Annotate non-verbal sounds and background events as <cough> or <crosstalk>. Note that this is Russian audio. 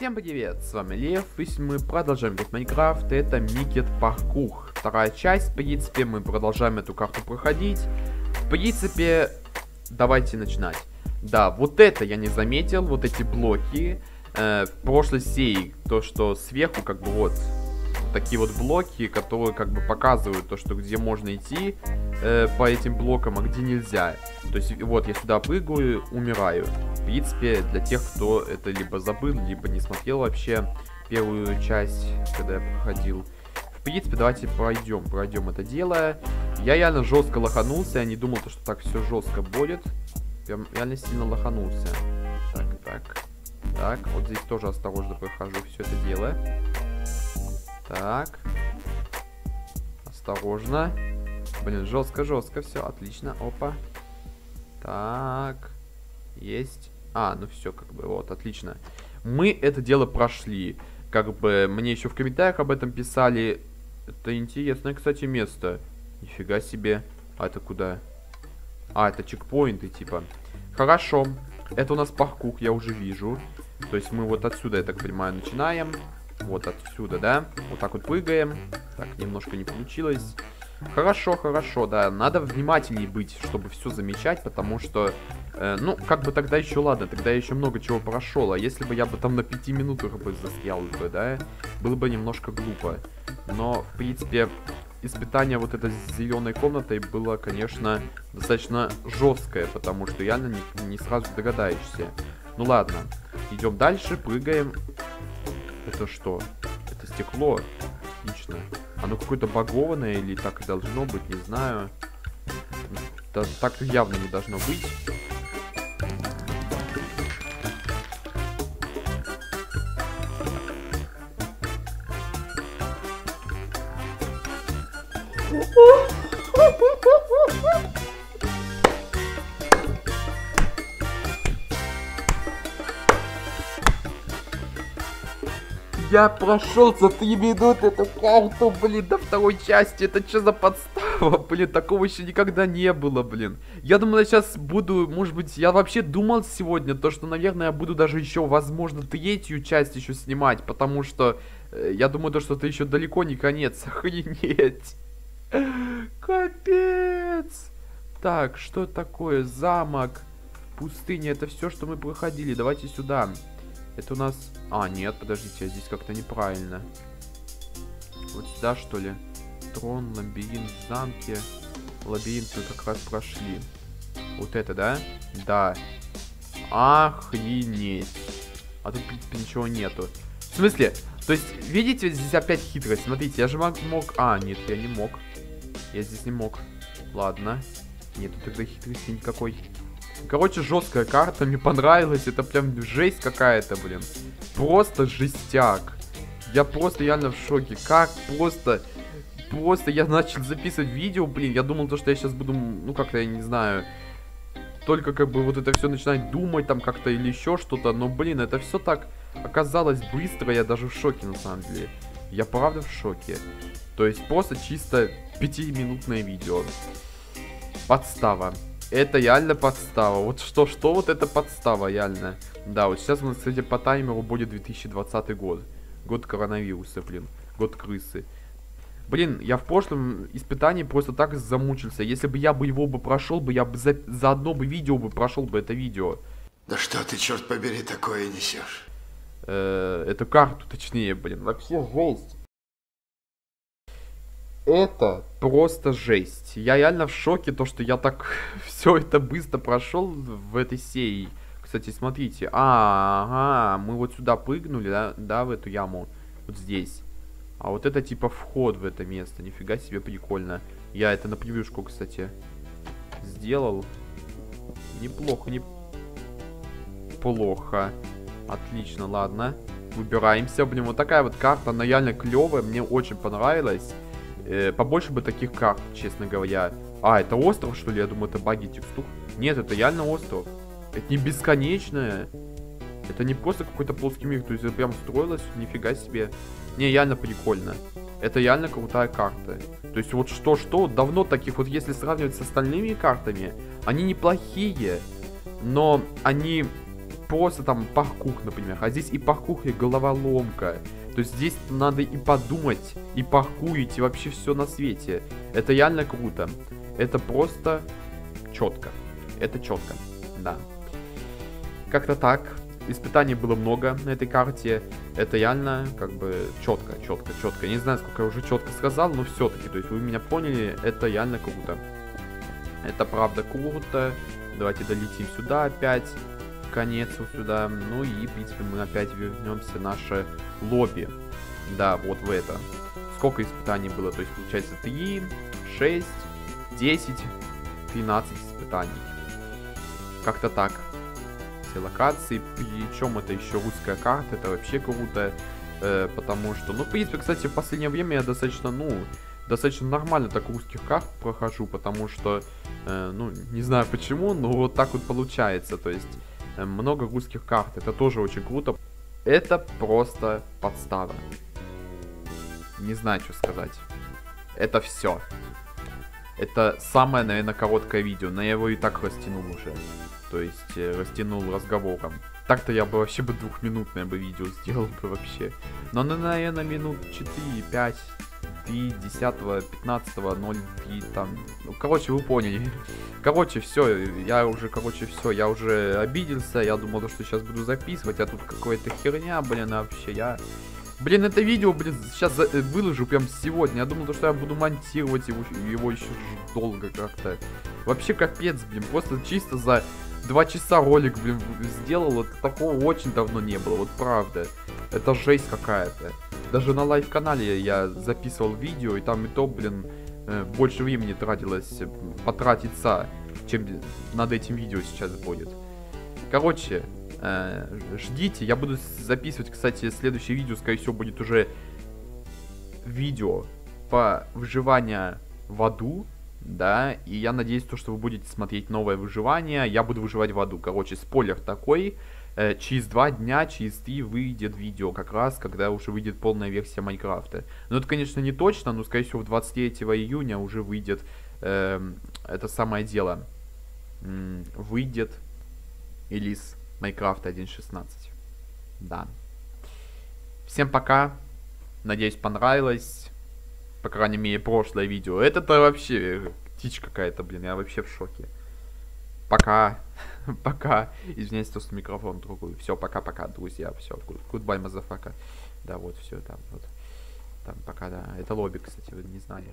Всем привет, с вами Лев, и мы продолжаем играть Майнкрафт, это Микет Паркур. Вторая часть, в принципе, мы продолжаем эту карту проходить. В принципе, давайте начинать. Да, вот это я не заметил, вот эти блоки. Э, в прошлой серии, то, что сверху, как бы вот, такие вот блоки, которые как бы показывают то, что где можно идти э, по этим блокам, а где нельзя. То есть вот я сюда прыгаю, умираю. В принципе, для тех, кто это либо забыл, либо не смотрел вообще первую часть, когда я проходил. В принципе, давайте пройдем, пройдем это дело. Я реально жестко лоханулся, я не думал, что так все жестко будет. Прям реально сильно лоханулся. Так, так. Так, вот здесь тоже осторожно прохожу все это дело. Так. Осторожно. Блин, жестко, жестко, все, отлично. Опа. Так. Есть. А, ну все, как бы, вот, отлично. Мы это дело прошли. Как бы, мне еще в комментариях об этом писали. Это интересное, кстати, место. Нифига себе. А это куда? А, это чекпоинты, типа. Хорошо. Это у нас паркур, я уже вижу. То есть мы вот отсюда, я так понимаю, начинаем. Вот отсюда, да? Вот так вот прыгаем. Так, немножко не получилось. Хорошо, хорошо, да. Надо внимательнее быть, чтобы все замечать, потому что, э, ну, как бы тогда еще ладно, тогда еще много чего прошел. А если бы я бы там на пяти минутах бы застрял бы, да, было бы немножко глупо. Но, в принципе, испытание вот этой зеленой комнатой было, конечно, достаточно жесткое, потому что реально не, не сразу догадаешься. Ну ладно, идем дальше, прыгаем. Это что? Это стекло. Отлично. Оно какое-то багованное или так и должно быть, не знаю. Да, так явно не должно быть. Я прошел за три минуты эту карту, блин, до второй части. Это что за подстава, <laughs> блин? Такого еще никогда не было, блин. Я думал, я сейчас буду, может быть, я вообще думал сегодня, то, что, наверное, я буду даже еще, возможно, третью часть еще снимать, потому что э, я думаю, то, что это еще далеко не конец. <laughs> Охренеть. Капец. Так, что такое? Замок. Пустыня, это все, что мы проходили. Давайте сюда. Это у нас... А, нет, подождите, здесь как-то неправильно. Вот сюда, что ли? Трон, лабиринт, замки. Лабиринт мы как раз прошли. Вот это, да? Да. Охренеть. А тут, ничего нету. В смысле? То есть, видите, здесь опять хитрость. Смотрите, я же мог... А, нет, я не мог. Я здесь не мог. Ладно. Нету тогда хитрости никакой. Короче, жесткая карта, мне понравилась. Это прям жесть какая-то, блин. Просто жестяк. Я просто реально в шоке. Как просто... Просто я начал записывать видео, блин. Я думал, то, что я сейчас буду, ну, как-то, я не знаю... Только как бы вот это все начинать думать там как-то или еще что-то. Но, блин, это все так оказалось быстро. Я даже в шоке, на самом деле. Я правда в шоке. То есть просто чисто пятиминутное видео. Подстава. Это реально подстава. Вот что, что вот это подстава реально. Да, вот сейчас у нас, кстати, по таймеру будет 2020 год. Год коронавируса, блин. Год крысы. Блин, я в прошлом испытании просто так замучился. Если бы я бы его бы прошел бы, я бы за, за одно бы видео бы прошел бы это видео. Да что ты, черт побери, такое несешь? Э, эту карту, точнее, блин. Вообще жесть это просто жесть. Я реально в шоке, то, что я так <laughs> все это быстро прошел в этой серии. Кстати, смотрите. А, ага, мы вот сюда прыгнули, да, да, в эту яму. Вот здесь. А вот это типа вход в это место. Нифига себе прикольно. Я это на превьюшку, кстати, сделал. Неплохо, не... Плохо. Отлично, ладно. Выбираемся. Блин, вот такая вот карта, она реально клевая. Мне очень понравилась. Э, побольше бы таких карт, честно говоря. А, это остров, что ли? Я думаю, это баги текстур. Нет, это реально остров. Это не бесконечное. Это не просто какой-то плоский мир. То есть это прям строилось, нифига себе. Не, реально прикольно. Это реально крутая карта. То есть вот что-что, давно таких вот, если сравнивать с остальными картами, они неплохие, но они просто там паркур, например. А здесь и паркур, и головоломка. То есть здесь надо и подумать, и паркурить, и вообще все на свете. Это реально круто. Это просто четко. Это четко, да. Как-то так. Испытаний было много на этой карте. Это реально, как бы, четко, четко, четко. Не знаю, сколько я уже четко сказал, но все-таки, то есть вы меня поняли, это реально круто. Это правда круто. Давайте долетим сюда опять. Конец вот сюда. Ну и, в принципе, мы опять вернемся в наше лобби. Да, вот в это. Сколько испытаний было? То есть, получается, 3, 6, 10, 13 испытаний. Как-то так. Все локации. Причем это еще русская карта. Это вообще круто. Э, потому что, ну, в принципе, кстати, в последнее время я достаточно, ну, достаточно нормально так русских карт прохожу, потому что, э, ну, не знаю почему, но вот так вот получается, то есть много русских карт, это тоже очень круто. Это просто подстава. Не знаю, что сказать. Это все. Это самое, наверное, короткое видео, но я его и так растянул уже. То есть, э, растянул разговором. Так-то я бы вообще бы двухминутное бы видео сделал бы вообще. Но, ну, наверное, минут 4-5 3, 10, 15, 0, 3, там, ну, короче, вы поняли. <laughs> Короче, все, я уже, короче, все, я уже обиделся, я думал, что сейчас буду записывать, а тут какая-то херня, блин, вообще, я... Блин, это видео, блин, сейчас э, выложу прям сегодня. Я думал, что я буду монтировать его, его еще долго как-то. Вообще капец, блин, просто чисто за два часа ролик, блин, сделал. Вот такого очень давно не было, вот правда. Это жесть какая-то. Даже на live-канале я записывал видео, и там и то, блин, э, больше времени тратилось потратиться, чем над этим видео сейчас будет. Короче, э, ждите, я буду записывать, кстати, следующее видео, скорее всего, будет уже видео по выживанию в аду, да, и я надеюсь, то, что вы будете смотреть новое выживание, я буду выживать в аду. Короче, спойлер такой, э, через два дня, через три выйдет видео, как раз, когда уже выйдет полная версия Майнкрафта. Но это, конечно, не точно, но, скорее всего, 23 июня уже выйдет э, это самое дело. Выйдет релиз Майнкрафта 1.16. Да. Всем пока. Надеюсь, понравилось. По крайней мере, прошлое видео. Это-то вообще птичка какая-то, блин. Я вообще в шоке. Пока. <laughs> пока. Извиняюсь, что микрофон другой. Все, пока-пока, друзья. Все, goodbye, motherfucker. Да, вот, все, там, вот. Там, пока, да. Это лобби, кстати, вы не знали.